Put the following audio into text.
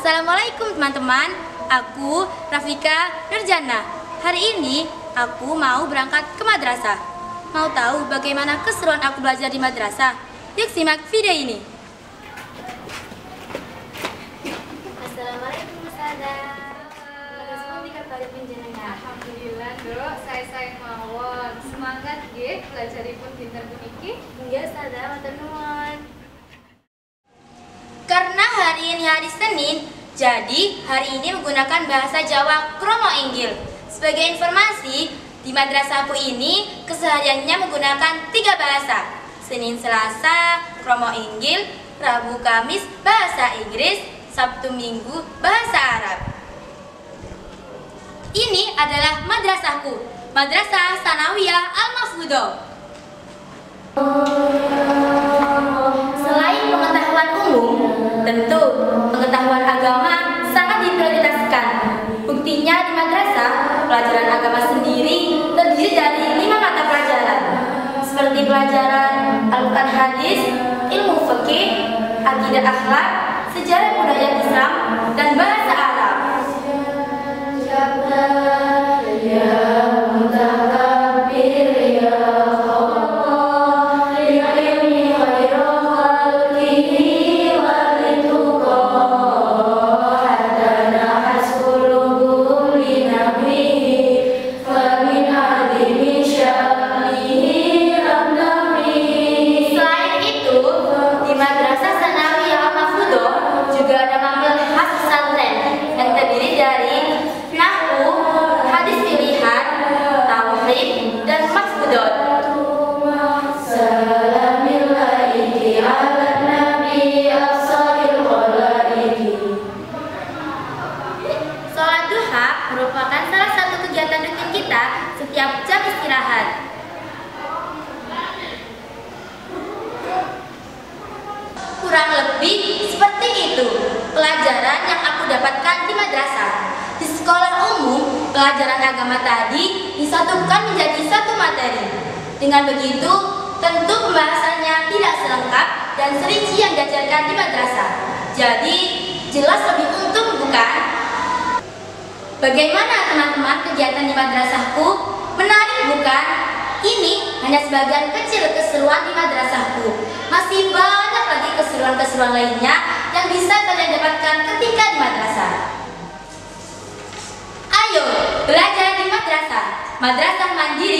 Assalamualaikum teman-teman, aku Rafika Nurjana. Hari ini aku mau berangkat ke madrasah. Mau tahu bagaimana keseruan aku belajar di madrasah? Yuk simak video ini. Assalamualaikum Ustazah. Alhamdulillah, Dok. Saya sayang mawon. Semangat nggih belajaripun dinten puniki. Enggak Ustazah, matur hari Senin, jadi hari ini menggunakan bahasa Jawa Kromo Inggil. Sebagai informasi, di madrasahku ini kesehariannya menggunakan tiga bahasa. Senin Selasa, Kromo Inggil, Rabu Kamis, bahasa Inggris, Sabtu Minggu, bahasa Arab. Ini adalah madrasahku, Madrasah Sanawiyah Al-Mafudho. Sendiri terdiri dari lima mata pelajaran, seperti pelajaran Al-Quran Hadis, ilmu fikih, akidah akhlak, sejarah budaya Islam, dan bahasa juga ada mamil khas pesantren yang terdiri dari nahwu, hadis pilihan, tauhid, dan mafudot. Sholat duha merupakan salah satu kegiatan rutin kita setiap jam istirahat. Kurang lebih seperti itu pelajaran yang aku dapatkan di madrasah. Di sekolah umum, pelajaran agama tadi disatukan menjadi satu materi. Dengan begitu, tentu pembahasannya tidak selengkap dan serinci yang diajarkan di madrasah. Jadi, jelas lebih untung bukan? Bagaimana teman-teman kegiatan di madrasahku? Menarik bukan? Ini hanya sebagian kecil keseruan di madrasahku. Masih banyak lagi keseruan-keseruan lainnya yang bisa kalian dapatkan ketika di madrasah. Ayo, belajar di madrasah. Mandiri.